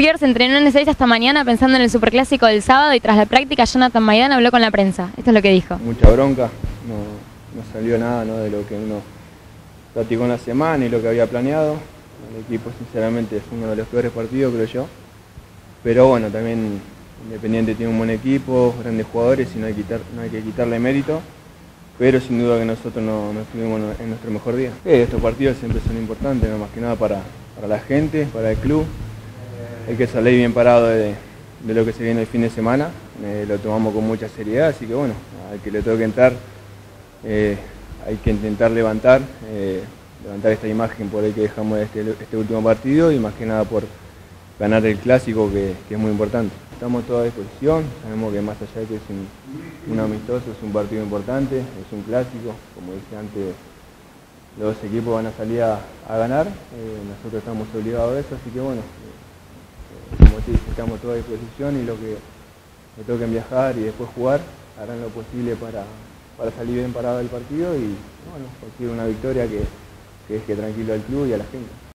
River se entrenó en ese hasta mañana pensando en el superclásico del sábado y tras la práctica Jonathan Maidana habló con la prensa. Esto es lo que dijo. Mucha bronca, no, salió nada ¿no? de lo que uno platicó en la semana y lo que había planeado. El equipo sinceramente fue uno de los peores partidos creo yo. Pero bueno, también Independiente tiene un buen equipo, grandes jugadores y no hay, no que quitarle mérito. Pero sin duda que nosotros no, estuvimos en nuestro mejor día. estos partidos siempre son importantes, ¿no? más que nada para la gente, para el club hay que salir bien parado de, lo que se viene el fin de semana. Eh, lo tomamos con mucha seriedad, así que bueno, al que le toque entrar, eh, hay que intentar levantar, eh, levantar esta imagen por el que dejamos este, este, último partido y más que nada por ganar el clásico que, es muy importante. Estamos todos a disposición, sabemos que más allá de que es un, amistoso, es un partido importante, es un clásico, como dije antes, los equipos van a salir a, ganar, nosotros estamos obligados a eso, así que bueno, estamos toda a disposición y lo que me toquen viajar y después jugar, harán lo posible para, salir bien parado del partido y bueno, conseguir una victoria que, que tranquilo al club y a la gente.